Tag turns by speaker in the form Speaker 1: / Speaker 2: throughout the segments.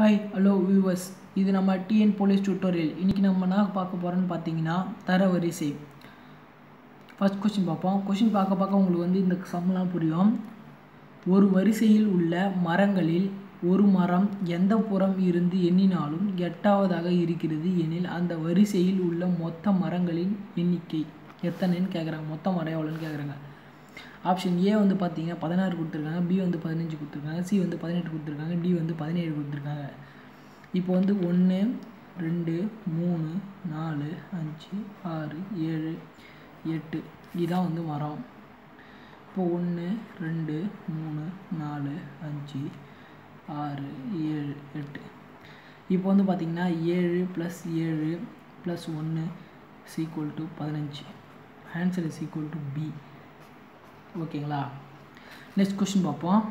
Speaker 1: Hi hello viewers இது நம்ம TN police tutorial இன்றைக்கி நம்ம என்ன பார்க்க போகிறோன்னு பார்த்தீங்கன்னா தரவரிசை. ஃபர்ஸ்ட் கொஷின் பார்ப்போம். கொஷின் பார்க்க பார்க்க உங்களுக்கு வந்து இந்த சம்லாம் புரியும். ஒரு வரிசையில் உள்ள மரங்களில் ஒரு மரம் எந்த புறம் இருந்து எண்ணினாலும் எட்டாவதாக இருக்கிறது எனில் அந்த வரிசையில் உள்ள மொத்த மரங்களின் எண்ணிக்கை எத்தனைன்னு கேட்குறாங்க மொத்த மரம் எவ்வளோன்னு கேட்குறாங்க ஆப்ஷன் ஏ வந்து பார்த்தீங்கன்னா பதினாறு கொடுத்துருக்காங்க பி வந்து பதினஞ்சு கொடுத்துருக்காங்க சி வந்து பதினெட்டு கொடுத்துருக்காங்க டி வந்து பதினேழு கொடுத்துருக்காங்க. இப்போ வந்து ஒன்று ரெண்டு மூணு நாலு அஞ்சு ஆறு ஏழு எட்டு இதுதான் வந்து மரம் இப்போ ஒன்று ரெண்டு மூணு நாலு அஞ்சு ஆறு ஏழு எட்டு. இப்போ வந்து பார்த்திங்கன்னா ஏழு ப்ளஸ் ஏழு ப்ளஸ் ஒன்று சீக்குவல் டு பதினஞ்சு. Answer is equal to B ஓகேங்களா? நெக்ஸ்ட் கொஷின் பார்ப்போம்.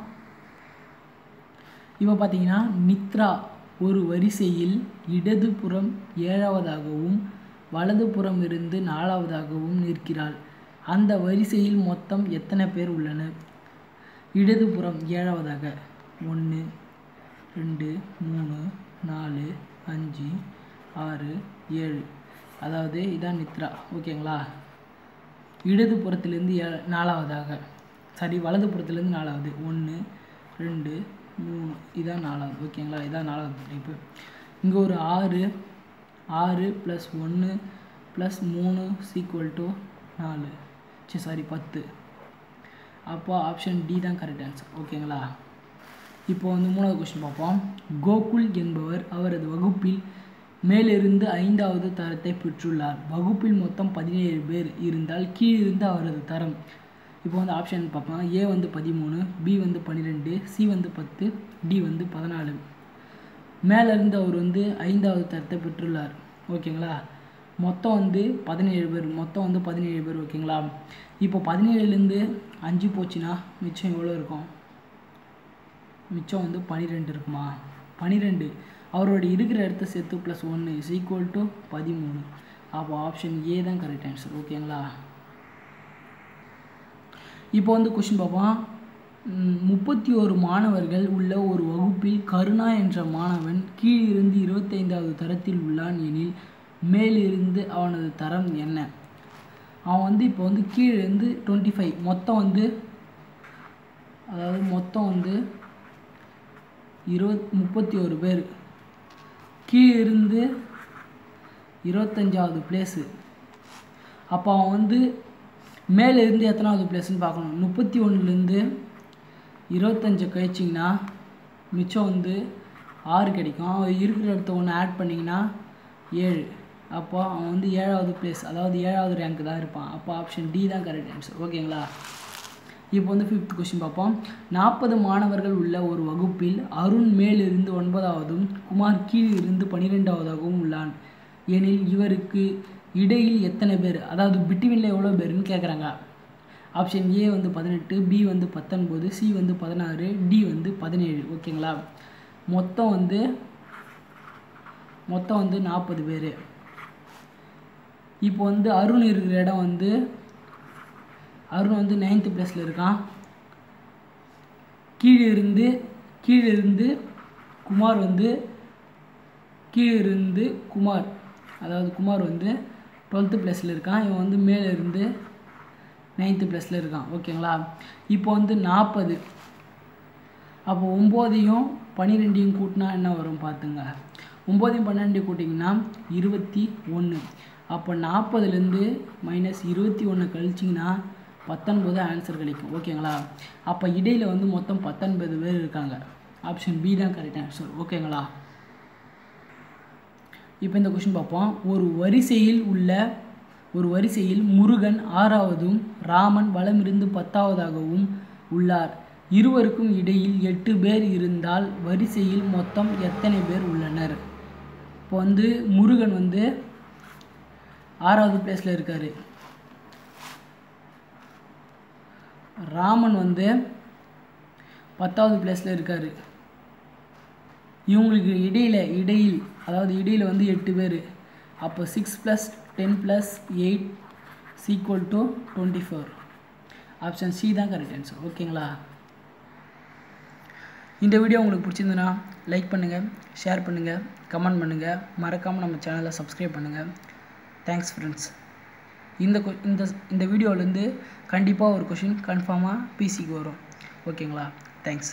Speaker 1: இப்போ பார்த்தீங்கன்னா நித்ரா ஒரு வரிசையில் இடதுபுறம் ஏழாவதாகவும் வலதுபுறம் இருந்து நாலாவதாகவும் நிற்கிறாள். அந்த வரிசையில் மொத்தம் எத்தனை பேர் உள்ளனர்? இடதுபுறம் ஏழாவதாக. ஒன்று ரெண்டு மூணு நாலு அஞ்சு ஆறு ஏழு. அதாவது இதான் நித்ரா. ஓகேங்களா? இடது புறத்துலேருந்து ஏ நாலாவதாக. சாரி வலது புறத்துலேருந்து நாலாவது. ஒன்று ரெண்டு மூணு. இதான் நாலாவது. ஓகேங்களா? இதான் நாலாவது டைப்பு இங்கே ஒரு ஆறு. ஆறு ப்ளஸ் ஒன்று ப்ளஸ் மூணு சீக்குவல் டு நாலு. சரி சாரி பத்து. அப்போ ஆப்ஷன் டி தான் கரெக்ட் ஆன்சர் ஓகேங்களா? இப்போ வந்து மூணாவது கொஸ்டின் பார்ப்போம். கோகுல் என்பவர் அவரது வகுப்பில் மேலிருந்து ஐந்தாவது தரத்தை பெற்றுள்ளார். வகுப்பில் மொத்தம் பதினேழு பேர் இருந்தால் கீழிருந்து அவரது தரம். இப்போ வந்து ஆப்ஷன் பார்ப்போம். ஏ வந்து பதிமூணு பி வந்து பன்னிரெண்டு சி வந்து பத்து டி வந்து பதினாலு. மேலேருந்து அவர் வந்து ஐந்தாவது தரத்தை பெற்றுள்ளார். ஓகேங்களா? மொத்தம் வந்து பதினேழு பேர். மொத்தம் வந்து பதினேழு பேர். ஓகேங்களா? இப்போ பதினேழுலேருந்து அஞ்சு போச்சுன்னா மிச்சம் எவ்வளோ இருக்கும்? மிச்சம் வந்து பன்னிரெண்டு இருக்குமா? பன்னிரெண்டு அவரோட இருக்கிற இடத்த சேர்த்து ப்ளஸ் ஒன்று இஸ் ஈக்குவல் டு பதிமூணு. அப்போ ஆப்ஷன் ஏ தான் கரெக்ட் ஆன்சர் ஓகேங்களா இப்போ வந்து கொஷின் பார்ப்போம். முப்பத்தி ஒரு மாணவர்கள் உள்ள ஒரு வகுப்பில் கருணா என்ற மாணவன் கீழிருந்து இருபத்தைந்தாவது தரத்தில் உள்ளான் எனில் மேலிருந்து அவனது தரம் என்ன? அவன் வந்து இப்போ வந்து கீழிருந்து டுவெண்ட்டி ஃபைவ் மொத்தம் வந்து அதாவது மொத்தம் வந்து இருபத் முப்பத்தி ஒரு பேர். கீழே இருந்து இருபத்தஞ்சாவது பிளேஸு அப்போ அவன் வந்து மேலே இருந்து எத்தனாவது பிளேஸ்னு பார்க்கணும். முப்பத்தி ஒன்றுலேருந்து இருபத்தஞ்சு கழிச்சிங்கன்னா மிச்சம் வந்து ஆறு கிடைக்கும். அவன் இருக்கிற இடத்த ஒன்று ஆட் பண்ணிங்கன்னா ஏழு. அப்போ அவன் வந்து ஏழாவது பிளேஸ் அதாவது ஏழாவது ரேங்க் தான் இருப்பான். அப்போ ஆப்ஷன் டி தான் கரெக்ட் ஆன்சர் ஓகேங்களா இப்போ வந்து ஃபிஃப்த் கொஸ்டின் பார்ப்போம். நாற்பது மாணவர்கள் உள்ள ஒரு வகுப்பில் அருண் மேலிருந்து ஒன்பதாவதும் குமார் கீழ் இருந்து பன்னிரெண்டாவதாகவும் உள்ளான். எனில் இவருக்கு இடையில் எத்தனை பேர்? அதாவது பிட்வீனில் எவ்வளோ பேருன்னு கேட்குறாங்க ஆப்ஷன் ஏ வந்து பதினெட்டு பி வந்து பத்தொன்பது சி வந்து பதினாறு டி வந்து பதினேழு. ஓகேங்களா? மொத்தம் வந்து மொத்தம் வந்து நாற்பது பேர். இப்போ வந்து அருண் இருக்கிற இடம் வந்து அருண் வந்து நைன்த்து ப்ளஸில் இருக்கான். கீழே இருந்து கீழே இருந்து குமார் வந்து கீழே இருந்து குமார் அதாவது குமார் வந்து டுவெல்த்து ப்ளஸில் இருக்கான். இவன் வந்து மேலே இருந்து நைன்த்து ப்ளஸில் இருக்கான். ஓகேங்களா? இப்போ வந்து நாற்பது அப்போ ஒம்போதையும் பன்னிரெண்டையும் கூட்டினா என்ன வரும் பார்த்துங்க. ஒம்போதையும் பன்னெண்டையும் கூட்டிங்கன்னா இருபத்தி ஒன்று அப்போ நாற்பதுலேருந்து மைனஸ் இருபத்தி ஒன்று கழிச்சிங்கன்னா பத்தொன்பது ஆன்சர் கிடைக்கும் ஓகேங்களா அப்போ இடையில் வந்து மொத்தம் பத்தொன்பது பேர் இருக்காங்க. ஆப்ஷன் பி தான் கரெக்ட் ஆன்சர் ஓகேங்களா இப்போ இந்த கொஷின் பார்ப்போம். ஒரு வரிசையில் உள்ள ஒரு வரிசையில் முருகன் ஆறாவதும் ராமன் வலமிருந்து பத்தாவதாகவும் உள்ளார். இருவருக்கும் இடையில் எட்டு பேர் இருந்தால் வரிசையில் மொத்தம் எத்தனை பேர் உள்ளனர்? இப்போ வந்து முருகன் வந்து ஆறாவது பிளேஸில் இருக்கார். ராமன் வந்து பத்தாவது பிளேஸில் இருக்கார். இவங்களுக்கு இடையில் இடையில் அதாவது இடையில் வந்து எட்டு பேர். அப்போ six plus ten plus eight is equal to twenty four option C தான் கரெக்ட் ஆன்சர் ஓகேங்களா இந்த வீடியோ உங்களுக்கு பிடிச்சிருந்துன்னா லைக் பண்ணுங்கள் ஷேர் பண்ணுங்கள் கமெண்ட் பண்ணுங்கள் மறக்காமல் நம்ம சேனலை சப்ஸ்கிரைப் பண்ணுங்கள் தேங்க்ஸ் ஃப்ரெண்ட்ஸ் இந்த கொ இந்த இந்த வீடியோவிலேருந்து கண்டிப்பாக ஒரு கொஷின் கன்ஃபார்மாக பிசிக்கு வரும். ஓகேங்களா தேங்க்ஸ்